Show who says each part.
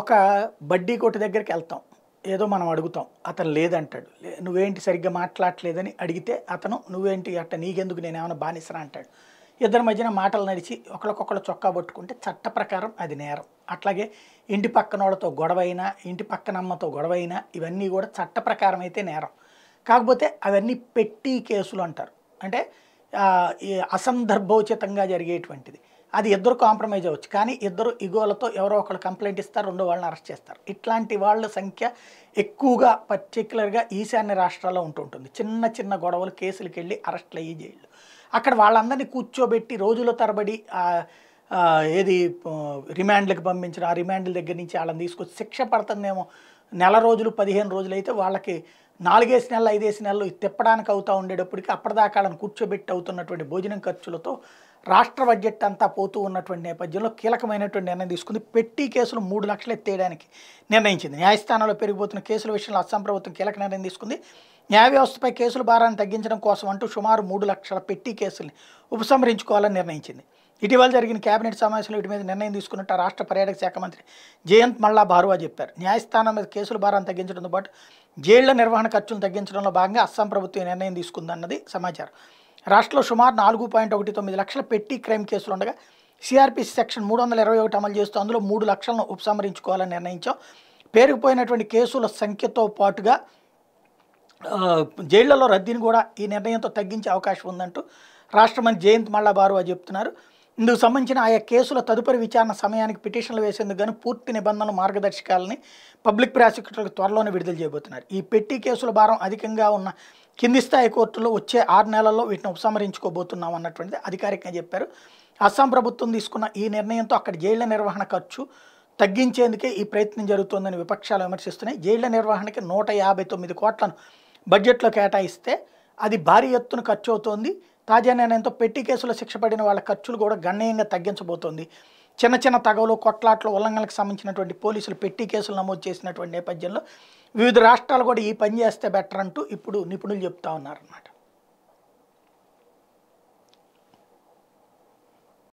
Speaker 1: ఒక బడ్డీ కొట్టు దగ్గరికి వెళ్తాం. ఏదో మనం అడుగుతాం అతను లేదంటాడు. నువ్వేంటి సరిగ్గా మాట్లాడట్లేదని అడిగితే అతను నువ్వేంటి అట్ట నీకెందుకు నేను ఏమైనా బానిసరా? అంటాడు. ఇద్దరి మధ్యన మాటలు నడిచి ఒకరికొకరు చొక్కా పట్టుకుంటే చట్ట ప్రకారం అది నేరం. అట్లాగే ఇంటి పక్కన వాళ్ళతో గొడవైనా ఇంటి పక్కన అమ్మతో గొడవైనా ఇవన్నీ కూడా చట్ట ప్రకారం అయితే నేరం. కాకపోతే అవన్నీ పెట్టి కేసులు అంటారు. అంటే ఈ అసందర్భోచితంగా జరిగేటువంటిది. అది ఇద్దరు కాంప్రమైజ్ అవ్వచ్చు. కానీ ఇద్దరు ఇగోలతో ఎవరో ఒకరు కంప్లైంట్ ఇస్తారు రెండో వాళ్ళని అరెస్ట్ చేస్తారు. ఇట్లాంటి వాళ్ళ సంఖ్య ఎక్కువగా పర్టికులర్గా ఈశాన్య రాష్ట్రాల్లో ఉంటుంటుంది చిన్న చిన్న గొడవలు కేసులకు వెళ్ళి అరెస్ట్లు అయ్యి జైళ్ళు అక్కడ వాళ్ళందరినీ కూర్చోబెట్టి రోజుల తరబడి ఏది రిమాండ్లకు పంపించిన ఆ రిమాండ్ల దగ్గర నుంచి వాళ్ళని తీసుకొచ్చి శిక్ష పడుతుందేమో. నెల రోజులు పదిహేను రోజులు అయితే వాళ్ళకి నాలుగేసి నెలలు ఐదేసి నెలలు తిప్పడానికి అవుతూ ఉండేటప్పటికి అప్పటిదాకా వాళ్ళని కూర్చోబెట్టి అవుతున్నటువంటి భోజనం ఖర్చులతో రాష్ట్ర బడ్జెట్ అంతా పోతూ ఉన్నటువంటి నేపథ్యంలో కీలకమైనటువంటి నిర్ణయం తీసుకుంది. పెట్టి కేసులు మూడు లక్షలు ఎత్తేయడానికి నిర్ణయించింది. న్యాయస్థానంలో పెరిగిపోతున్న కేసుల విషయంలో అస్సాం ప్రభుత్వం కీలక నిర్ణయం తీసుకుంది. న్యాయ వ్యవస్థపై కేసుల భారాన్ని తగ్గించడం కోసం అంటూ సుమారు మూడు లక్షల పెట్టి కేసుల్ని ఉపసంహరించుకోవాలని నిర్ణయించింది. ఇటీవల జరిగిన కేబినెట్ సమావేశంలో వీటి మీద నిర్ణయం తీసుకున్నట్టు రాష్ట్ర పర్యాటక శాఖ మంత్రి జయంత్ మల్లా బారువా చెప్పారు. న్యాయస్థానం మీద కేసుల భారాన్ని తగ్గించడంతో పాటు జైళ్ళ నిర్వహణ ఖర్చులను తగ్గించడంలో భాగంగా అస్సాం ప్రభుత్వం నిర్ణయం తీసుకుందన్నది సమాచారం. రాష్ట్రంలో సుమారు నాలుగు పాయింట్ ఒకటి తొమ్మిది లక్షల పెట్టి క్రైమ్ కేసులు ఉండగా సిఆర్పిసి సెక్షన్ మూడు వందల ఇరవై ఒకటి అమలు చేస్తూ అందులో మూడు లక్షలను ఉపసంహరించుకోవాలని నిర్ణయించాం. పేరుకుపోయినటువంటి కేసుల సంఖ్యతో పాటుగా జైళ్ళలో రద్దీని కూడా ఈ నిర్ణయంతో తగ్గించే అవకాశం ఉందంటూ రాష్ట్ర మంత్రి జయంత్ మల్లా బారువా చెప్తున్నారు. ఇందుకు సంబంధించిన ఆయా కేసుల తదుపరి విచారణ సమయానికి పిటిషన్లు వేసేందుకు గాను పూర్తి నిబంధనలు మార్గదర్శకాలని పబ్లిక్ ప్రాసిక్యూటర్లకు త్వరలోనే విడుదల చేయబోతున్నారు. ఈ పెట్టి కేసుల భారం అధికంగా ఉన్న కింది స్థాయి కోర్టులో వచ్చే ఆరు నెలల్లో వీటిని ఉపసంహరించుకోబోతున్నాం అన్నటువంటిది అధికారికంగా చెప్పారు. అస్సాం ప్రభుత్వం తీసుకున్న ఈ నిర్ణయంతో అక్కడ జైళ్ళ నిర్వహణ ఖర్చు తగ్గించేందుకే ఈ ప్రయత్నం జరుగుతోందని విపక్షాలు విమర్శిస్తున్నాయి. జైళ్ళ నిర్వహణకి నూట యాభై తొమ్మిది కోట్లను బడ్జెట్లో కేటాయిస్తే అది భారీ ఎత్తున ఖర్చు అవుతోంది. తాజా నిర్ణయంతో పెట్టి కేసులో శిక్ష పడిన వాళ్ళ ఖర్చులు కూడా గణనీయంగా తగ్గించబోతోంది. చిన్న చిన్న తగవులు కొట్లాట్లు ఉల్లంఘనలకు సంబంధించినటువంటి పోలీసులు పెట్టి కేసులు నమోదు చేసినటువంటి నేపథ్యంలో వివిధ రాష్ట్రాలు కూడా ఈ పని చేస్తే బెటర్ అంటూ ఇప్పుడు నిపుణులు చెప్తా ఉన్నారన్నమాట.